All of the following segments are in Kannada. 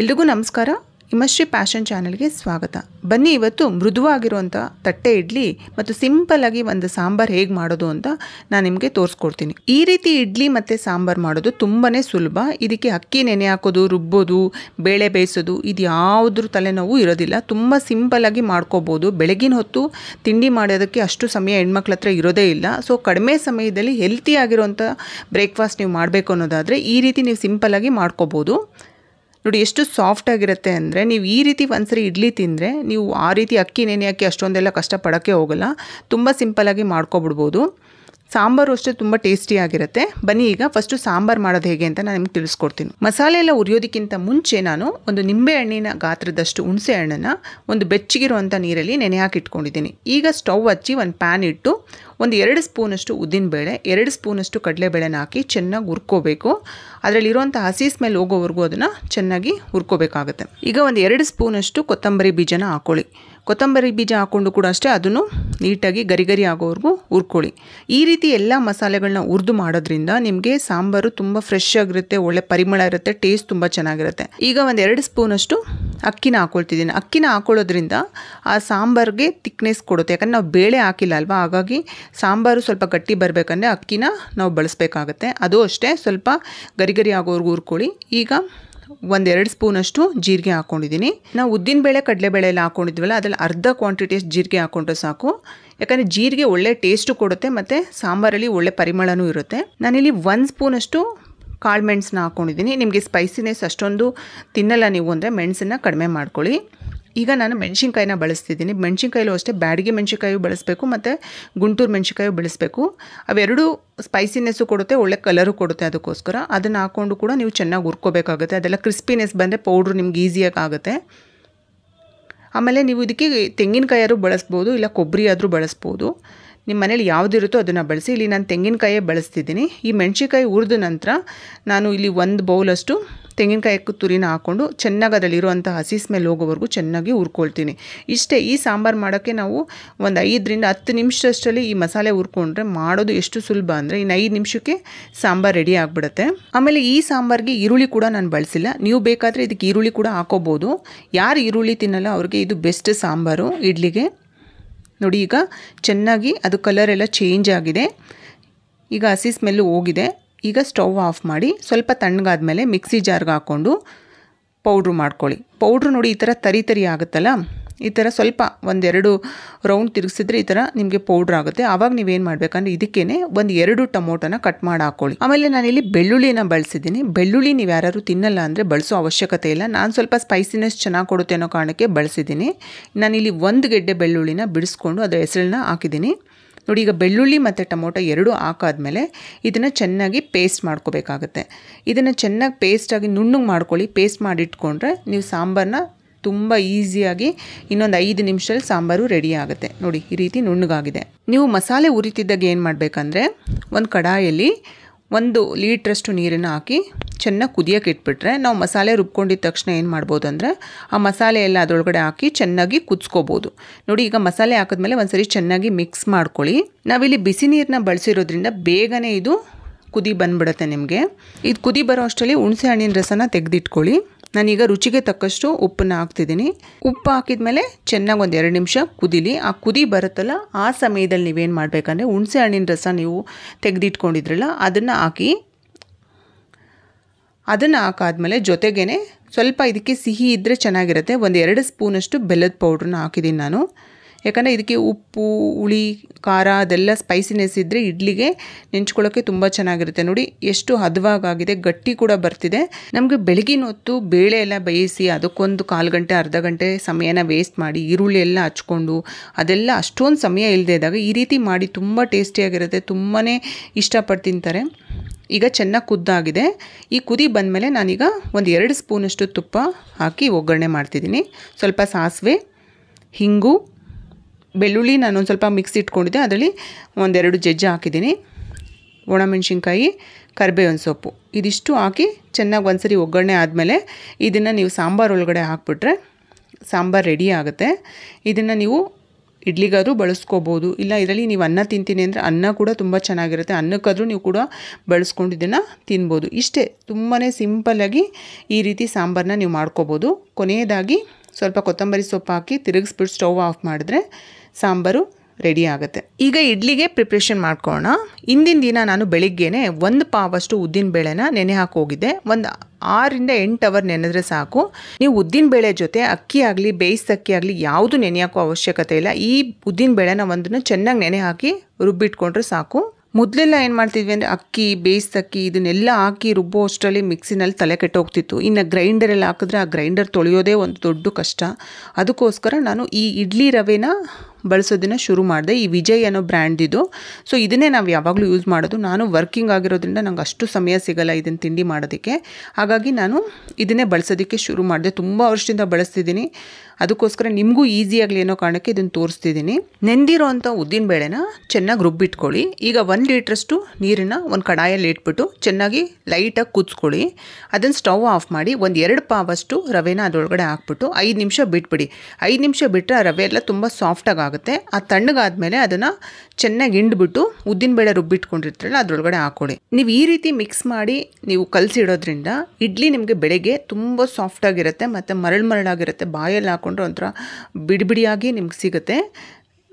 ಎಲ್ರಿಗೂ ನಮಸ್ಕಾರ. ಹಿಮಶ್ರೀ ಪ್ಯಾಷನ್ ಚಾನಲ್ಗೆ ಸ್ವಾಗತ. ಬನ್ನಿ, ಇವತ್ತು ಮೃದುವಾಗಿರುವಂಥ ತಟ್ಟೆ ಇಡ್ಲಿ ಮತ್ತು ಸಿಂಪಲ್ಲಾಗಿ ಒಂದು ಸಾಂಬಾರು ಹೇಗೆ ಮಾಡೋದು ಅಂತ ನಾನು ನಿಮಗೆ ತೋರಿಸ್ಕೊಡ್ತೀನಿ. ಈ ರೀತಿ ಇಡ್ಲಿ ಮತ್ತು ಸಾಂಬಾರು ಮಾಡೋದು ತುಂಬಾ ಸುಲಭ. ಇದಕ್ಕೆ ಅಕ್ಕಿ, ನೆನೆ ಹಾಕೋದು, ರುಬ್ಬೋದು, ಬೇಳೆ ಬೇಯಿಸೋದು, ಇದು ಯಾವುದ್ರ ತಲೆನೋವು ಇರೋದಿಲ್ಲ. ತುಂಬ ಸಿಂಪಲ್ಲಾಗಿ ಮಾಡ್ಕೋಬೋದು. ಬೆಳಗಿನ ಹೊತ್ತು ತಿಂಡಿ ಮಾಡೋದಕ್ಕೆ ಅಷ್ಟು ಸಮಯ ಹೆಣ್ಮಕ್ಳ ಹತ್ರ ಇರೋದೇ ಇಲ್ಲ. ಸೊ, ಕಡಿಮೆ ಸಮಯದಲ್ಲಿ ಹೆಲ್ತಿಯಾಗಿರುವಂಥ ಬ್ರೇಕ್ಫಾಸ್ಟ್ ನೀವು ಮಾಡಬೇಕು ಅನ್ನೋದಾದರೆ ಈ ರೀತಿ ನೀವು ಸಿಂಪಲ್ಲಾಗಿ ಮಾಡ್ಕೋಬೋದು. ನೋಡಿ, ಎಷ್ಟು ಸಾಫ್ಟ್ ಆಗಿರುತ್ತೆ ಅಂದರೆ ನೀವು ಈ ರೀತಿ ಒಂದ್ಸರಿ ಇಡ್ಲಿ ತಿಂದರೆ ನೀವು ಆ ರೀತಿ ಅಕ್ಕಿ, ನೆನೆ ಹಾಕಿ ಅಷ್ಟೊಂದೆಲ್ಲ ಕಷ್ಟಪಡೋಕ್ಕೆ ಹೋಗಲ್ಲ. ತುಂಬ ಸಿಂಪಲ್ಲಾಗಿ ಮಾಡ್ಕೊಬಿಡ್ಬೋದು. ಸಾಂಬಾರು ಅಷ್ಟೇ ತುಂಬ ಟೇಸ್ಟಿಯಾಗಿರುತ್ತೆ ಬನ್ನಿ ಈಗ ಫಸ್ಟು ಸಾಂಬಾರು ಮಾಡೋದು ಹೇಗೆ ಅಂತ ನಾನು ನಿಮ್ಗೆ ತಿಳಿಸ್ಕೊಡ್ತೀನಿ. ಮಸಾಲೆ ಎಲ್ಲ ಉರಿಯೋದಕ್ಕಿಂತ ಮುಂಚೆ ನಾನು ಒಂದು ನಿಂಬೆ ಹಣ್ಣಿನ ಗಾತ್ರದಷ್ಟು ಹುಣಸೆ ಹಣ್ಣನ್ನು ಒಂದು ಬೆಚ್ಚಗಿರುವಂಥ ನೀರಲ್ಲಿ ನೆನೆ ಹಾಕಿ ಇಟ್ಕೊಂಡಿದ್ದೀನಿ. ಈಗ ಸ್ಟವ್ ಹಚ್ಚಿ ಒಂದು ಪ್ಯಾನ್ ಇಟ್ಟು ಒಂದು ಎರಡು ಸ್ಪೂನಷ್ಟು ಉದ್ದಿನಬೇಳೆ, ಎರಡು ಸ್ಪೂನಷ್ಟು ಕಡಲೆಬೇಳೆನ ಹಾಕಿ ಚೆನ್ನಾಗಿ ಹುರ್ಕೋಬೇಕು. ಅದರಲ್ಲಿರುವಂಥ ಹಸಿ ಸ್ಮೆಲ್ ಹೋಗೋವರೆಗೂ ಅದನ್ನು ಚೆನ್ನಾಗಿ ಹುರ್ಕೋಬೇಕಾಗುತ್ತೆ. ಈಗ ಒಂದು ಎರಡು ಸ್ಪೂನಷ್ಟು ಕೊತ್ತಂಬರಿ ಬೀಜನ ಹಾಕ್ಕೊಳ್ಳಿ ಕೊತ್ತಂಬರಿ ಬೀಜ ಹಾಕ್ಕೊಂಡು ಕೂಡ ಅಷ್ಟೇ ಅದನ್ನು ನೀಟಾಗಿ ಗರಿಗರಿ ಗರಿ ಆಗೋವರೆಗೂ ಹುರ್ಕೊಳ್ಳಿ. ಈ ರೀತಿ ಎಲ್ಲ ಮಸಾಲೆಗಳನ್ನ ಹುರಿದು ಮಾಡೋದ್ರಿಂದ ನಿಮಗೆ ಸಾಂಬಾರು ತುಂಬ ಫ್ರೆಶ್ ಆಗಿರುತ್ತೆ, ಒಳ್ಳೆ ಪರಿಮಳ ಇರುತ್ತೆ ಟೇಸ್ಟ್ ತುಂಬ ಚೆನ್ನಾಗಿರುತ್ತೆ. ಈಗ ಒಂದು ಎರಡು ಸ್ಪೂನಷ್ಟು ಅಕ್ಕಿನ ಹಾಕ್ಕೊಳ್ತಿದ್ದೀನಿ ಅಕ್ಕಿನ ಹಾಕ್ಕೊಳ್ಳೋದ್ರಿಂದ ಆ ಸಾಂಬಾರಿಗೆ ತಿಕ್ನೆಸ್ ಕೊಡುತ್ತೆ. ಯಾಕಂದ್ರೆ ನಾವು ಬೇಳೆ ಹಾಕಿಲ್ಲ ಅಲ್ವಾ? ಹಾಗಾಗಿ ಸಾಂಬಾರು ಸ್ವಲ್ಪ ಗಟ್ಟಿ ಬರಬೇಕಂದ್ರೆ ಅಕ್ಕಿನ ನಾವು ಬಳಸಬೇಕಾಗತ್ತೆ. ಅದು ಅಷ್ಟೇ, ಸ್ವಲ್ಪ ಗರಿಗರಿ ಗರಿ ಆಗೋವರೆಗೂ ಹುರ್ಕೊಳ್ಳಿ. ಈಗ ಒಂದೆರಡು ಸ್ಪೂನಷ್ಟು ಜೀರಿಗೆ ಹಾಕ್ಕೊಂಡಿದ್ದೀನಿ ನಾವು ಉದ್ದಿನಬೇಳೆ ಕಡಲೆಬೇಳೆ ಎಲ್ಲ ಹಾಕ್ಕೊಂಡಿದ್ವಲ್ಲ ಅದರಲ್ಲಿ ಅರ್ಧ ಕ್ವಾಂಟಿಟಿಯಷ್ಟು ಜೀರಿಗೆ ಹಾಕ್ಕೊಂಡ್ರೆ ಸಾಕು. ಯಾಕಂದರೆ ಜೀರಿಗೆ ಒಳ್ಳೆ ಟೇಸ್ಟು ಕೊಡುತ್ತೆ ಮತ್ತು ಸಾಂಬಾರಲ್ಲಿ ಒಳ್ಳೆ ಪರಿಮಳನೂ ಇರುತ್ತೆ. ನಾನಿಲ್ಲಿ ಒಂದು ಸ್ಪೂನಷ್ಟು ಕಾಳು ಮೆಣಸನ್ನ ಹಾಕ್ಕೊಂಡಿದ್ದೀನಿ ನಿಮಗೆ ಸ್ಪೈಸಿನೆಸ್ ಅಷ್ಟೊಂದು ತಿನ್ನಲ್ಲ ನೀವು ಅಂದರೆ ಮೆಣಸನ್ನು ಕಡಿಮೆ ಮಾಡ್ಕೊಳ್ಳಿ. ಈಗ ನಾನು ಮೆಣಸಿನ್ಕಾಯಿನ ಬಳಸ್ತಿದ್ದೀನಿ. ಮೆಣಸಿನ್ಕಾಯಲ್ಲೂ ಅಷ್ಟೇ ಬ್ಯಾಡಿಗೆ ಮೆಣಸಿನ್ಕಾಯಿ ಬಳಸಬೇಕು, ಮತ್ತು ಗುಂಟೂರು ಮೆಣಸಿನ್ಕಾಯಿ ಬಳಸಬೇಕು. ಅವೆರಡೂ ಸ್ಪೈಸಿನೆಸ್ಸು ಕೊಡುತ್ತೆ, ಒಳ್ಳೆ ಕಲರು ಕೊಡುತ್ತೆ ಅದಕ್ಕೋಸ್ಕರ. ಅದನ್ನು ಹಾಕ್ಕೊಂಡು ಕೂಡ ನೀವು ಚೆನ್ನಾಗಿ ಹುರ್ಕೋಬೇಕಾಗುತ್ತೆ. ಅದೆಲ್ಲ ಕ್ರಿಸ್ಪಿನೆಸ್ ಬಂದರೆ ಪೌಡ್ರು ನಿಮ್ಗೆ ಈಸಿಯಾಗಿ ಆಗುತ್ತೆ. ಆಮೇಲೆ ನೀವು ಇದಕ್ಕೆ ತೆಂಗಿನಕಾಯಾದ್ರು ಬಳಸ್ಬೋದು, ಇಲ್ಲ ಕೊಬ್ಬರಿ ಆದರೂ ಬಳಸ್ಬೋದು. ನಿಮ್ಮ ಮನೇಲಿ ಯಾವುದಿರುತ್ತೋ ಅದನ್ನು ಬಳಸಿ. ಇಲ್ಲಿ ನಾನು ತೆಂಗಿನಕಾಯೇ ಬಳಸ್ತಿದ್ದೀನಿ. ಈ ಮೆಣಸಿನ್ಕಾಯಿ ಹುರಿದ ನಂತರ ನಾನು ಇಲ್ಲಿ ಒಂದು ಬೌಲಷ್ಟು ತೆಂಗಿನಕಾಯಿ ತುರಿನ ಹಾಕ್ಕೊಂಡು ಚೆನ್ನಾಗಿ ಅದರಲ್ಲಿರುವಂಥ ಹಸಿ ಸ್ಮೆಲ್ ಹೋಗೋವರೆಗೂ ಚೆನ್ನಾಗಿ ಹುರ್ಕೊಳ್ತೀನಿ. ಇಷ್ಟೇ ಈ ಸಾಂಬಾರು ಮಾಡೋಕ್ಕೆ ನಾವು ಒಂದು ಐದರಿಂದ ಹತ್ತು ನಿಮಿಷದಷ್ಟರಲ್ಲಿ ಈ ಮಸಾಲೆ ಹುರ್ಕೊಂಡ್ರೆ ಮಾಡೋದು ಎಷ್ಟು ಸುಲಭ ಅಂದರೆ ಇನ್ನು ಐದು ನಿಮಿಷಕ್ಕೆ ಸಾಂಬಾರು ರೆಡಿ ಆಗಿಬಿಡುತ್ತೆ. ಆಮೇಲೆ ಈ ಸಾಂಬಾರಿಗೆ ಈರುಳ್ಳಿ ಕೂಡ ನಾನು ಬಳಸಿಲ್ಲ. ನೀವು ಬೇಕಾದರೆ ಇದಕ್ಕೆ ಈರುಳ್ಳಿ ಕೂಡ ಹಾಕೋಬೋದು. ಯಾರು ಈರುಳ್ಳಿ ತಿನ್ನಲ್ಲ ಅವ್ರಿಗೆ ಇದು ಬೆಸ್ಟ್ ಸಾಂಬಾರು ಇಡ್ಲಿಗೆ. ನೋಡಿ ಈಗ ಚೆನ್ನಾಗಿ ಅದು ಕಲರ್ ಎಲ್ಲ ಚೇಂಜ್ ಆಗಿದೆ. ಈಗ ಹಸಿ ಸ್ಮೆಲ್ಲು ಹೋಗಿದೆ. ಈಗ ಸ್ಟವ್ ಆಫ್ ಮಾಡಿ ಸ್ವಲ್ಪ ತಣ್ಣಗಾದ ಮೇಲೆ ಮಿಕ್ಸಿ ಜಾರ್ಗೆ ಹಾಕ್ಕೊಂಡು ಪೌಡ್ರು ಮಾಡ್ಕೊಳ್ಳಿ. ಪೌಡ್ರು ನೋಡಿ ಈ ಥರ ತರಿ ತರಿ ಆಗುತ್ತಲ್ಲ? ಈ ಥರ ಸ್ವಲ್ಪ ಒಂದೆರಡು ರೌಂಡ್ ತಿರುಗಿಸಿದ್ರೆ ಈ ಥರ ನಿಮಗೆ ಪೌಡ್ರ್ ಆಗುತ್ತೆ. ಆವಾಗ ನೀವೇನು ಮಾಡಬೇಕಂದ್ರೆ ಇದಕ್ಕೇ ಒಂದು ಎರಡು ಟೊಮೊಟೊನ ಕಟ್ ಮಾಡಿ ಹಾಕ್ಕೊಳ್ಳಿ ಆಮೇಲೆ ನಾನಿಲ್ಲಿ ಬೆಳ್ಳುಳ್ಳಿನ ಬಳಸಿದ್ದೀನಿ. ಬೆಳ್ಳುಳ್ಳಿ ನೀವು ಯಾರು ತಿನ್ನಲ್ಲ ಅಂದರೆ ಬಳಸೋ ಅವಶ್ಯಕತೆ ಇಲ್ಲ. ನಾನು ಸ್ವಲ್ಪ ಸ್ಪೈಸಿನೆಸ್ ಚೆನ್ನಾಗಿ ಕೊಡುತ್ತೆ ಅನ್ನೋ ಕಾರಣಕ್ಕೆ ಬಳಸಿದ್ದೀನಿ. ನಾನಿಲ್ಲಿ ಒಂದು ಗೆಡ್ಡೆ ಬೆಳ್ಳುಳ್ಳಿನ ಬಿಡಿಸ್ಕೊಂಡು ಅದರ ಹೆಸರನ್ನ ಹಾಕಿದ್ದೀನಿ. ನೋಡಿ, ಈಗ ಬೆಳ್ಳುಳ್ಳಿ ಮತ್ತು ಟೊಮೊಟೊ ಎರಡೂ ಹಾಕಾದ್ಮೇಲೆ ಇದನ್ನು ಚೆನ್ನಾಗಿ ಪೇಸ್ಟ್ ಮಾಡ್ಕೋಬೇಕಾಗತ್ತೆ. ಇದನ್ನು ಚೆನ್ನಾಗಿ ಪೇಸ್ಟಾಗಿ ನುಣ್ಣಗೆ ಮಾಡ್ಕೊಳ್ಳಿ. ಪೇಸ್ಟ್ ಮಾಡಿಟ್ಕೊಂಡ್ರೆ ನೀವು ಸಾಂಬಾರನ್ನ ತುಂಬ ಈಸಿಯಾಗಿ ಇನ್ನೊಂದು ಐದು ನಿಮಿಷದಲ್ಲಿ ಸಾಂಬಾರು ರೆಡಿ ಆಗುತ್ತೆ. ನೋಡಿ, ಈ ರೀತಿ ನುಣ್ಣಗಾಗಿದೆ. ನೀವು ಮಸಾಲೆ ಉರಿತಿದ್ದಾಗ ಏನು ಮಾಡಬೇಕಂದ್ರೆ, ಒಂದು ಕಡಾಯಲ್ಲಿ ಒಂದು ಲೀಟ್ರಷ್ಟು ನೀರನ್ನು ಹಾಕಿ ಚೆನ್ನಾಗಿ ಕುದಿಯೋಕೆ ಇಟ್ಬಿಟ್ರೆ ನಾವು ಮಸಾಲೆ ರುಬ್ಕೊಂಡಿದ್ದ ತಕ್ಷಣ ಏನು ಮಾಡ್ಬೋದು ಅಂದರೆ ಆ ಮಸಾಲೆ ಎಲ್ಲ ಅದರೊಳಗಡೆ ಹಾಕಿ ಚೆನ್ನಾಗಿ ಕುದಿಸ್ಕೋಬೋದು. ನೋಡಿ, ಈಗ ಮಸಾಲೆ ಹಾಕಿದ್ಮೇಲೆ ಒಂದ್ಸರಿ ಚೆನ್ನಾಗಿ ಮಿಕ್ಸ್ ಮಾಡ್ಕೊಳ್ಳಿ. ನಾವಿಲ್ಲಿ ಬಿಸಿ ನೀರನ್ನ ಬಳಸಿರೋದ್ರಿಂದ ಬೇಗನೆ ಇದು ಕುದಿ ಬಂದ್ಬಿಡತ್ತೆ ನಿಮಗೆ. ಇದು ಕುದಿ ಬರೋ ಅಷ್ಟರಲ್ಲಿ ಹುಣಸೆ ಹಣ್ಣಿನ ರಸನ ತೆಗೆದಿಟ್ಕೊಳ್ಳಿ. ನಾನೀಗ ರುಚಿಗೆ ತಕ್ಕಷ್ಟು ಉಪ್ಪನ್ನ ಹಾಕ್ತಿದ್ದೀನಿ. ಉಪ್ಪು ಹಾಕಿದ ಮೇಲೆ ಚೆನ್ನಾಗಿ ಒಂದು ಎರಡು ನಿಮಿಷ ಕುದಿಲಿ. ಆ ಕುದಿ ಬರುತ್ತಲ್ಲ, ಆ ಸಮಯದಲ್ಲಿ ನೀವೇನು ಮಾಡಬೇಕಂದ್ರೆ ಹುಣಸೆ ಹಣ್ಣಿನ ರಸ ನೀವು ತೆಗೆದಿಟ್ಕೊಂಡಿದ್ರಲ್ಲ, ಅದನ್ನು ಹಾಕಿ, ಅದನ್ನು ಹಾಕಾದ್ಮೇಲೆ ಜೊತೆಗೇ ಸ್ವಲ್ಪ ಇದಕ್ಕೆ ಸಿಹಿ ಇದ್ದರೆ ಚೆನ್ನಾಗಿರುತ್ತೆ. ಒಂದು ಎರಡು ಸ್ಪೂನಷ್ಟು ಬೆಲ್ಲದ ಪೌಡ್ರನ್ನ ಹಾಕಿದ್ದೀನಿ ನಾನು. ಯಾಕಂದರೆ ಇದಕ್ಕೆ ಉಪ್ಪು, ಹುಳಿ, ಖಾರ ಅದೆಲ್ಲ ಸ್ಪೈಸಿನೆಸ್ ಇದ್ದರೆ ಇಡ್ಲಿಗೆ ನೆಂಚ್ಕೊಳ್ಳೋಕ್ಕೆ ತುಂಬ ಚೆನ್ನಾಗಿರುತ್ತೆ. ನೋಡಿ, ಎಷ್ಟು ಹದವಾಗಿದೆ ಗಟ್ಟಿ ಕೂಡ ಬರ್ತಿದೆ. ನಮಗೆ ಬೆಳಗಿನ ಹೊತ್ತು ಬೇಳೆ ಎಲ್ಲ ಬೇಯಿಸಿ ಅದಕ್ಕೊಂದು ಕಾಲು ಗಂಟೆ, ಅರ್ಧ ಗಂಟೆ ಸಮಯನ ವೇಸ್ಟ್ ಮಾಡಿ ಈರುಳ್ಳಿ ಎಲ್ಲ ಹಚ್ಕೊಂಡು ಅದೆಲ್ಲ ಅಷ್ಟೊಂದು ಸಮಯ ಇಲ್ಲದೆ ಇದ್ದಾಗ ಈ ರೀತಿ ಮಾಡಿ ತುಂಬ ಟೇಸ್ಟಿಯಾಗಿರುತ್ತೆ ತುಂಬಾ ಇಷ್ಟಪಟ್ಟು ತಿಂತಾರೆ. ಈಗ ಚೆನ್ನಾಗಿ ಕುದ್ದಾಗಿದೆ. ಈ ಕುದಿ ಬಂದಮೇಲೆ ನಾನೀಗ ಒಂದು ಎರಡು ಸ್ಪೂನಷ್ಟು ತುಪ್ಪ ಹಾಕಿ ಒಗ್ಗರಣೆ ಮಾಡ್ತಿದ್ದೀನಿ. ಸ್ವಲ್ಪ ಸಾಸಿವೆ, ಹಿಂಗು ಬೆಳ್ಳುಳ್ಳಿ ನಾನು ಒಂದು ಸ್ವಲ್ಪ ಮಿಕ್ಸ್ ಇಟ್ಕೊಂಡಿದ್ದೆ. ಅದರಲ್ಲಿ ಒಂದೆರಡು ಜಜ್ಜೆ ಹಾಕಿದ್ದೀನಿ. ಒಣಮೆಣ್ಸಿನ್ಕಾಯಿ, ಕರಿಬೇವಿನ ಸೊಪ್ಪು. ಇದಿಷ್ಟು ಹಾಕಿ ಚೆನ್ನಾಗಿ ಒಂದ್ಸರಿ ಒಗ್ಗರಣೆ ಆದಮೇಲೆ ಇದನ್ನು ನೀವು ಸಾಂಬಾರು ಒಳಗಡೆ ಹಾಕ್ಬಿಟ್ರೆ ಸಾಂಬಾರು ರೆಡಿ ಆಗುತ್ತೆ. ಇದನ್ನು ನೀವು ಇಡ್ಲಿಗಾದರೂ ಬಳಸ್ಕೋಬೋದು. ಇಲ್ಲ ಇದರಲ್ಲಿ ನೀವು ಅನ್ನ ತಿಂತೀನಿ ಅಂದರೆ ಅನ್ನ ಕೂಡ ತುಂಬ ಚೆನ್ನಾಗಿರುತ್ತೆ. ಅನ್ನಕ್ಕಾದರೂ ನೀವು ಕೂಡ ಬಳಸ್ಕೊಂಡು ಇದನ್ನು ತಿನ್ಬೋದು. ಇಷ್ಟೇ ತುಂಬಾ ಸಿಂಪಲ್ಲಾಗಿ ಈ ರೀತಿ ಸಾಂಬಾರನ್ನ ನೀವು ಮಾಡ್ಕೋಬೋದು. ಕೊನೆಯದಾಗಿ ಸ್ವಲ್ಪ ಕೊತ್ತಂಬರಿ ಸೊಪ್ಪು ಹಾಕಿ ತಿರುಗಿಸ್ಬಿಟ್ಟು ಸ್ಟವ್ ಆಫ್ ಮಾಡಿದ್ರೆ ಸಾಂಬಾರು ರೆಡಿ ಆಗುತ್ತೆ. ಈಗ ಇಡ್ಲಿಗೆ ಪ್ರಿಪ್ರೇಷನ್ ಮಾಡ್ಕೊಳ್ಳೋಣ ಇಂದಿನ ದಿನ ನಾನು ಬೆಳಿಗ್ಗೆನೆ ಒಂದು ಪಾವಷ್ಟು ಉದ್ದಿನ ಬೇಳೆನ ನೆನೆ ಹಾಕಿ ಹೋಗಿದ್ದೆ. ಒಂದು ಆರಿಂದ ಎಂಟು ಅವರ್ ನೆನೆದ್ರೆ ಸಾಕು. ನೀವು ಉದ್ದಿನ ಬೇಳೆ ಜೊತೆ ಅಕ್ಕಿ ಆಗಲಿ, ಬೇಯಿಸಿದ ಅಕ್ಕಿ ಆಗಲಿ ಯಾವುದು ನೆನೆ ಹಾಕೋ ಅವಶ್ಯಕತೆ ಇಲ್ಲ. ಈ ಉದ್ದಿನ ಬೇಳೆನ ಒಂದನ್ನು ಚೆನ್ನಾಗಿ ನೆನೆ ಹಾಕಿ ರುಬ್ಬಿಟ್ಕೊಂಡ್ರೆ ಸಾಕು. ಮೊದಲೆಲ್ಲ ಏನು ಮಾಡ್ತಿದ್ವಿ ಅಂದರೆ ಅಕ್ಕಿ, ಬೇಯಿಸಿದ ಅಕ್ಕಿ ಇದನ್ನೆಲ್ಲ ಹಾಕಿ ರುಬ್ಬೋ ಅಷ್ಟರಲ್ಲಿ ಮಿಕ್ಸಿನಲ್ಲಿ ತಲೆ ಕೆಟ್ಟೋಗ್ತಿತ್ತು. ಇನ್ನು ಗ್ರೈಂಡರಲ್ಲಿ ಹಾಕಿದ್ರೆ ಆ ಗ್ರೈಂಡರ್ ತೊಳೆಯೋದೇ ಒಂದು ದೊಡ್ಡ ಕಷ್ಟ. ಅದಕ್ಕೋಸ್ಕರ ನಾನು ಈ ಇಡ್ಲಿ ರವೆನ ಬಳಸೋದನ್ನು ಶುರು ಮಾಡಿದೆ. ಈ ವಿಜಯ್ ಅನ್ನೋ ಬ್ರ್ಯಾಂಡಿದು ಸೊ ಇದನ್ನೇ ನಾವು ಯಾವಾಗಲೂ ಯೂಸ್ ಮಾಡೋದು. ನಾನು ವರ್ಕಿಂಗ್ ಆಗಿರೋದ್ರಿಂದ ನಂಗೆ ಅಷ್ಟು ಸಮಯ ಸಿಗಲ್ಲ ಇದನ್ನು ತಿಂಡಿ ಮಾಡೋದಕ್ಕೆ. ಹಾಗಾಗಿ ನಾನು ಇದನ್ನೇ ಬಳಸೋದಕ್ಕೆ ಶುರು ಮಾಡಿದೆ. ತುಂಬ ವರ್ಷದಿಂದ ಬಳಸ್ತಿದ್ದೀನಿ. ಅದಕ್ಕೋಸ್ಕರ ನಿಮಗೂ ಈಸಿ ಆಗಲಿ ಅನ್ನೋ ಕಾರಣಕ್ಕೆ ಇದನ್ನು ತೋರಿಸ್ತಿದ್ದೀನಿ. ನೆಂದಿರೋ ಅಂಥ ಉದ್ದಿನ ಬೇಳೆನ ಚೆನ್ನಾಗಿ ರುಬ್ಬಿಟ್ಕೊಳ್ಳಿ. ಈಗ ಒಂದು ಲೀಟ್ರಷ್ಟು ನೀರನ್ನು ಒಂದು ಕಡಾಯಲ್ಲಿ ಇಟ್ಬಿಟ್ಟು ಚೆನ್ನಾಗಿ ಲೈಟಾಗಿ ಕುದಿಸ್ಕೊಳ್ಳಿ. ಅದನ್ನು ಸ್ಟವ್ ಆಫ್ ಮಾಡಿ ಒಂದು ಎರಡು ಪಾವಷ್ಟು ರವೆನ ಅದರೊಳಗಡೆ ಹಾಕ್ಬಿಟ್ಟು ಐದು ನಿಮಿಷ ಬಿಟ್ಬಿಡಿ. ಐದು ನಿಮಿಷ ಬಿಟ್ಟರೆ ಆ ರವೆ ಎಲ್ಲ ತುಂಬ ಸಾಫ್ಟಾಗಿ ಆಗುತ್ತೆ ಆ ತಣ್ಣಗಾದ್ಮೇಲೆ ಅದನ್ನು ಚೆನ್ನಾಗಿ ಹಿಂಡ್ಬಿಟ್ಟು ಉದ್ದಿನಬೇಳೆ ರುಬ್ಬಿಟ್ಕೊಂಡಿರ್ತೀರಲ್ಲ, ಅದರೊಳಗಡೆ ಹಾಕ್ಕೊಳ್ಳಿ ನೀವು ಈ ರೀತಿ ಮಿಕ್ಸ್ ಮಾಡಿ ನೀವು ಕಲಸಿಡೋದ್ರಿಂದ ಇಡ್ಲಿ ನಿಮಗೆ ಬೆಳಗ್ಗೆ ತುಂಬ ಸಾಫ್ಟಾಗಿರುತ್ತೆ ಮತ್ತು ಮರಳು ಮರಳಾಗಿರುತ್ತೆ ಬಾಯಲ್ಲಿ ಹಾಕ್ಕೊಂಡ್ರೆ ಒಂಥರ ಬಿಡಿಬಿಡಿಯಾಗಿ ನಿಮ್ಗೆ ಸಿಗುತ್ತೆ.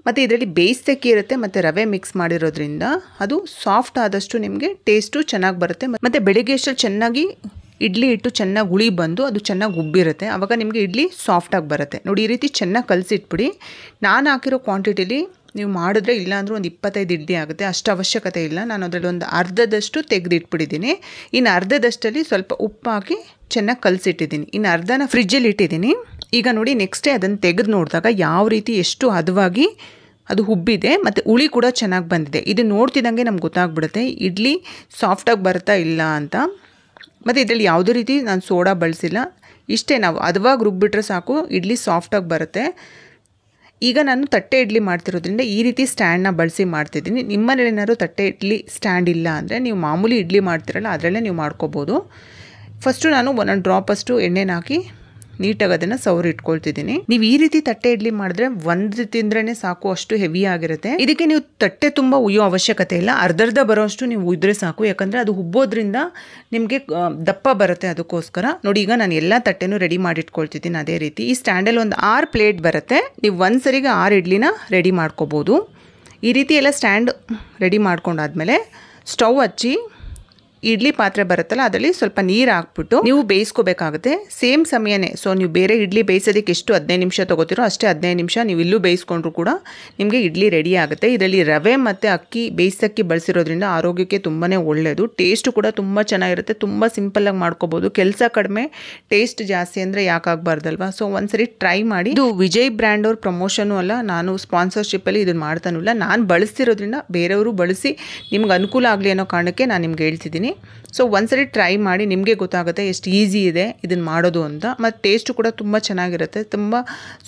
ಮತ್ತು ಇದರಲ್ಲಿ ಬೇಯಿಸ್ತಕ್ಕಿ ಇರುತ್ತೆ, ಮತ್ತು ರವೆ ಮಿಕ್ಸ್ ಮಾಡಿರೋದ್ರಿಂದ ಅದು ಸಾಫ್ಟ್ ಆದಷ್ಟು ನಿಮಗೆ ಟೇಸ್ಟು ಚೆನ್ನಾಗಿ ಬರುತ್ತೆ. ಮತ್ತು ಬೆಳಿಗ್ಗೆ ಅಷ್ಟು ಚೆನ್ನಾಗಿ ಇಡ್ಲಿ ಇಟ್ಟು ಚೆನ್ನಾಗಿ ಹುಳಿ ಬಂದು ಅದು ಚೆನ್ನಾಗಿ ಉಬ್ಬಿರುತ್ತೆ. ಆವಾಗ ನಿಮಗೆ ಇಡ್ಲಿ ಸಾಫ್ಟಾಗಿ ಬರುತ್ತೆ. ನೋಡಿ, ಈ ರೀತಿ ಚೆನ್ನಾಗಿ ಕಲಸಿಟ್ಬಿಡಿ. ನಾನು ಹಾಕಿರೋ ಕ್ವಾಂಟಿಟಿಲಿ ನೀವು ಮಾಡಿದ್ರೆ ಇಲ್ಲಾಂದ್ರೂ ಒಂದು ಇಪ್ಪತ್ತೈದು ಇಡ್ಲಿ ಆಗುತ್ತೆ. ಅಷ್ಟು ಅವಶ್ಯಕತೆ ಇಲ್ಲ. ನಾನು ಅದರಲ್ಲಿ ಒಂದು ಅರ್ಧದಷ್ಟು ತೆಗೆದಿಟ್ಬಿಟ್ಟಿದ್ದೀನಿ ಇನ್ನು ಅರ್ಧದಷ್ಟಲ್ಲಿ ಸ್ವಲ್ಪ ಉಪ್ಪು ಹಾಕಿ ಚೆನ್ನಾಗಿ ಕಲಸಿಟ್ಟಿದ್ದೀನಿ ಇನ್ನು ಅರ್ಧನ ಫ್ರಿಜ್ಜಲ್ಲಿ ಇಟ್ಟಿದ್ದೀನಿ ಈಗ ನೋಡಿ ನೆಕ್ಸ್ಟ್ ಅದನ್ನು ತೆಗೆದು ನೋಡಿದಾಗ ಯಾವ ರೀತಿ ಎಷ್ಟು ಹದವಾಗಿ ಅದು ಹುಬ್ಬಿದೆ ಮತ್ತು ಹುಳಿ ಕೂಡ ಚೆನ್ನಾಗಿ ಬಂದಿದೆ. ಇದು ನೋಡ್ತಿದ್ದಂಗೆ ನಮ್ಗೆ ಗೊತ್ತಾಗ್ಬಿಡುತ್ತೆ. ಇಡ್ಲಿ ಸಾಫ್ಟಾಗಿ ಬರುತ್ತಾ ಇಲ್ಲ ಅಂತ. ಮತ್ತು ಇದರಲ್ಲಿ ಯಾವುದೇ ರೀತಿ ನಾನು ಸೋಡಾ ಬಳಸಿಲ್ಲ. ಇಷ್ಟೇ ನಾವು ಹದವಾಗಿ ರುಬ್ಬಿಟ್ರೆ ಸಾಕು, ಇಡ್ಲಿ ಸಾಫ್ಟಾಗಿ ಬರುತ್ತೆ. ಈಗ ನಾನು ತಟ್ಟೆ ಇಡ್ಲಿ ಮಾಡ್ತಿರೋದ್ರಿಂದ ಈ ರೀತಿ ಸ್ಟ್ಯಾಂಡ್ನ ಬಳಸಿ ಮಾಡ್ತಿದ್ದೀನಿ. ಏನಾದರೂ ತಟ್ಟೆ ಇಡ್ಲಿ ಸ್ಟ್ಯಾಂಡ್ ಇಲ್ಲ ಅಂದರೆ ನೀವು ಮಾಮೂಲಿ ಇಡ್ಲಿ ಮಾಡ್ತಿರಲ್ಲ, ಅದರಲ್ಲೇ ನೀವು ಮಾಡ್ಕೋಬೋದು. ಫಸ್ಟು ನಾನು ಒಂದೊಂದು ಡ್ರಾಪಷ್ಟು ಎಣ್ಣೆನ ಹಾಕಿ ನೀಟಾಗಿ ಅದನ್ನು ಸೌರ್ ಇಟ್ಕೊಳ್ತಿದ್ದೀನಿ. ನೀವು ಈ ರೀತಿ ತಟ್ಟೆ ಇಡ್ಲಿ ಮಾಡಿದ್ರೆ ಒಂದು ತಿಂದ್ರೇ ಸಾಕು, ಅಷ್ಟು ಹೆವಿ ಆಗಿರುತ್ತೆ. ಇದಕ್ಕೆ ನೀವು ತಟ್ಟೆ ತುಂಬ ಉಯ್ಯೋ ಅವಶ್ಯಕತೆ ಇಲ್ಲ. ಅರ್ಧರ್ಧ ಬರೋಷ್ಟು ನೀವು ಉಯ್ದ್ರೆ ಸಾಕು. ಯಾಕಂದರೆ ಅದು ಹುಬ್ಬೋದ್ರಿಂದ ನಿಮಗೆ ದಪ್ಪ ಬರುತ್ತೆ ಅದಕ್ಕೋಸ್ಕರ. ನೋಡಿ, ಈಗ ನಾನು ಎಲ್ಲ ತಟ್ಟೆನು ರೆಡಿ ಮಾಡಿಟ್ಕೊಳ್ತಿದ್ದೀನಿ ಅದೇ ರೀತಿ. ಈ ಸ್ಟ್ಯಾಂಡಲ್ಲಿ ಒಂದು ಆರು ಪ್ಲೇಟ್ ಬರುತ್ತೆ. ನೀವು ಒಂದು ಸರಿಗೆ ಆರು ಇಡ್ಲಿನ ರೆಡಿ ಮಾಡ್ಕೋಬಹುದು ಈ ರೀತಿ ಎಲ್ಲ ಸ್ಟ್ಯಾಂಡ್ ರೆಡಿ ಮಾಡ್ಕೊಂಡಾದ್ಮೇಲೆ ಸ್ಟವ್ ಹಚ್ಚಿ ಇಡ್ಲಿ ಪಾತ್ರೆ ಬರುತ್ತಲ್ಲ, ಅದರಲ್ಲಿ ಸ್ವಲ್ಪ ನೀರು ಹಾಕ್ಬಿಟ್ಟು ನೀವು ಬೇಯಿಸ್ಕೋಬೇಕಾಗುತ್ತೆ. ಸೇಮ್ ಸಮಯನೇ, ಸೊ ನೀವು ಬೇರೆ ಇಡ್ಲಿ ಬೇಯಿಸೋದಕ್ಕೆ ಎಷ್ಟು ಹದಿನೈದು ನಿಮಿಷ ತೊಗೋತಿರೋ ಅಷ್ಟೇ ಹದಿನೈದು ನಿಮಿಷ ನೀವು ಇಲ್ಲೂ ಬೇಯಿಸ್ಕೊಂಡ್ರು ಕೂಡ ನಿಮಗೆ ಇಡ್ಲಿ ರೆಡಿ ಆಗುತ್ತೆ. ಇದರಲ್ಲಿ ರವೆ ಮತ್ತು ಅಕ್ಕಿ ಬೇಯಿಸಕ್ಕಿ ಬಳಸಿರೋದ್ರಿಂದ ಆರೋಗ್ಯಕ್ಕೆ ತುಂಬಾ ಒಳ್ಳೆಯದು ಟೇಸ್ಟು ಕೂಡ ತುಂಬ ಚೆನ್ನಾಗಿರುತ್ತೆ. ತುಂಬ ಸಿಂಪಲ್ಲಾಗಿ ಮಾಡ್ಕೋಬೋದು. ಕೆಲಸ ಕಡಿಮೆ ಟೇಸ್ಟ್ ಜಾಸ್ತಿ ಅಂದರೆ ಯಾಕಾಗಬಾರ್ದಲ್ವಾ ಸೊ ಒಂದ್ಸರಿ ಟ್ರೈ ಮಾಡಿ. ಇದು ವಿಜಯ್ ಬ್ರ್ಯಾಂಡ್ ಅವ್ರ ಪ್ರಮೋಷನು ಅಲ್ಲ, ನಾನು ಸ್ಪಾನ್ಸರ್ಶಿಪ್ಪಲ್ಲಿ ಇದನ್ನು ಮಾಡ್ತಾನೂ ಇಲ್ಲ. ನಾನು ಬಳಸ್ತಿರೋದ್ರಿಂದ ಬೇರೆಯವರು ಬಳಸಿ ನಿಮ್ಗೆ ಅನುಕೂಲ ಆಗಲಿ ಅನ್ನೋ ಕಾರಣಕ್ಕೆ ನಾನು ನಿಮ್ಗೆ ಹೇಳ್ತಿದ್ದೀನಿ. ಸೊ ಒಂದ್ಸರಿ ಟ್ರೈ ಮಾಡಿ ನಿಮಗೆ ಗೊತ್ತಾಗುತ್ತೆ ಎಷ್ಟು ಈಸಿ ಇದೆ ಇದನ್ನು ಮಾಡೋದು ಅಂತ. ಮತ್ತು ಟೇಸ್ಟು ಕೂಡ ತುಂಬ ಚೆನ್ನಾಗಿರುತ್ತೆ. ತುಂಬ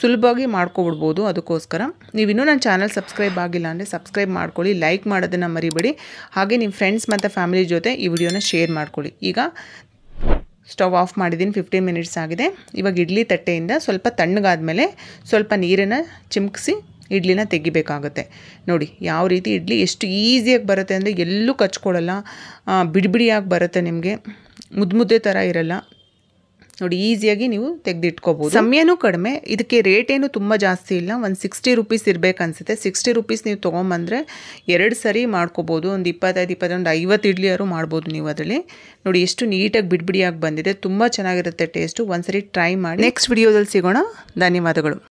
ಸುಲಭವಾಗಿ ಮಾಡ್ಕೊಬಿಡ್ಬೋದು ಅದಕ್ಕೋಸ್ಕರ. ನೀವು ಇನ್ನೂ ನನ್ನ ಚಾನಲ್ ಸಬ್ಸ್ಕ್ರೈಬ್ ಆಗಿಲ್ಲ ಅಂದರೆ ಸಬ್ಸ್ಕ್ರೈಬ್ ಮಾಡ್ಕೊಳ್ಳಿ ಲೈಕ್ ಮಾಡೋದನ್ನು ಮರಿಬೇಡಿ. ಹಾಗೆ ನಿಮ್ಮ ಫ್ರೆಂಡ್ಸ್ ಮತ್ತು ಫ್ಯಾಮಿಲಿ ಜೊತೆ ಈ ವಿಡಿಯೋನ ಶೇರ್ ಮಾಡ್ಕೊಳ್ಳಿ. ಈಗ ಸ್ಟವ್ ಆಫ್ ಮಾಡಿದ್ದೀನಿ ಫಿಫ್ಟೀನ್ ಮಿನಿಟ್ಸ್ ಆಗಿದೆ. ಇವಾಗ ಇಡ್ಲಿ ತಟ್ಟೆಯಿಂದ ಸ್ವಲ್ಪ ತಣ್ಣಗಾದ್ಮೇಲೆ ಸ್ವಲ್ಪ ನೀರನ್ನು ಚಿಮ್ಕಿಸಿ ಇಡ್ಲಿನ ತೆಗಿಬೇಕಾಗುತ್ತೆ. ನೋಡಿ, ಯಾವ ರೀತಿ ಇಡ್ಲಿ ಎಷ್ಟು ಈಸಿಯಾಗಿ ಬರುತ್ತೆ ಅಂದರೆ ಎಲ್ಲೂ ಕಚ್ಕೊಳ್ಳಲ್ಲ. ಬಿಡಿಬಿಡಿಯಾಗಿ ಬರುತ್ತೆ ನಿಮಗೆ. ಮುದ್ದು ಮುದ್ದೆ ಥರ ಇರಲ್ಲ. ನೋಡಿ, ಈಸಿಯಾಗಿ ನೀವು ತೆಗೆದಿಟ್ಕೋಬೋದು. ಸಮಯನೂ ಕಡಿಮೆ. ಇದಕ್ಕೆ ರೇಟ್ ಏನು ತುಂಬ ಜಾಸ್ತಿ ಇಲ್ಲ. ಒಂದು ಸಿಕ್ಸ್ಟಿ ರುಪೀಸ್ ಇರಬೇಕನ್ಸುತ್ತೆ. ಸಿಕ್ಸ್ಟಿ ರುಪೀಸ್ ನೀವು ತೊಗೊಂಬಂದರೆ ಎರಡು ಸರಿ ಮಾಡ್ಕೋಬೋದು. ಒಂದು ಇಪ್ಪತ್ತೈದು, ಇಪ್ಪತ್ತೊಂದು, ಐವತ್ತು ಇಡ್ಲಿಯಾರು ಮಾಡ್ಬೋದು ನೀವು ಅದರಲ್ಲಿ. ನೋಡಿ, ಎಷ್ಟು ನೀಟಾಗಿ ಬಿಡ್ಬಿಡಿಯಾಗಿ ಬಂದಿದೆ. ತುಂಬ ಚೆನ್ನಾಗಿರುತ್ತೆ ಟೇಸ್ಟು. ಒಂದು ಸರಿ ಟ್ರೈ ಮಾಡಿ. ನೆಕ್ಸ್ಟ್ ವಿಡಿಯೋದಲ್ಲಿ ಸಿಗೋಣ. ಧನ್ಯವಾದಗಳು.